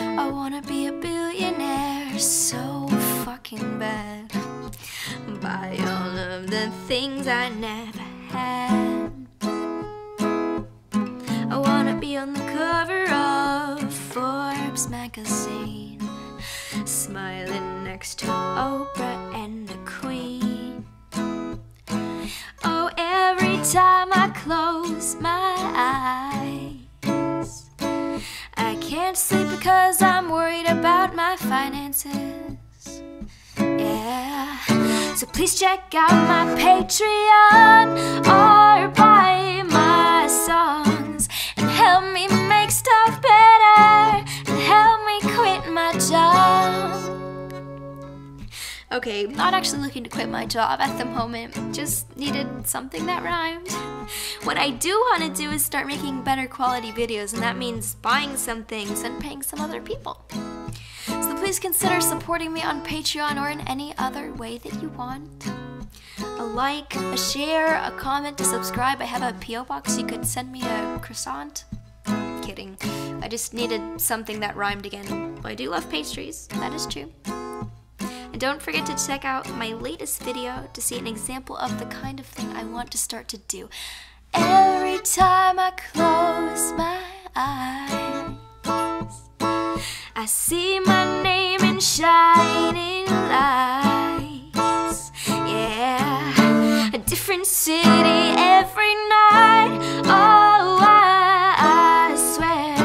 I wanna be a billionaire so fucking bad. Buy all of the things I never had. I wanna be on the cover of Forbes magazine, smiling next to Oprah and the Queen. Oh, every time I can't sleep because I'm worried about my finances. Yeah, so please check out my Patreon Okay, not actually looking to quit my job at the moment, just needed something that rhymed. What I do want to do is start making better quality videos, and that means buying some things and paying some other people. So please consider supporting me on Patreon or in any other way that you want. A like, a share, a comment, a subscribe. I have a P.O. box. You could send me a croissant. Kidding. I just needed something that rhymed again. I do love pastries, that is true. And don't forget to check out my latest video to see an example of the kind of thing I want to start to do. Every time I close my eyes, I see my name in shining lights. Yeah, a different city every night. Oh, I, I swear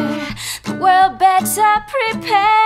the world better prepare.